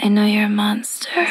I know you're a monster.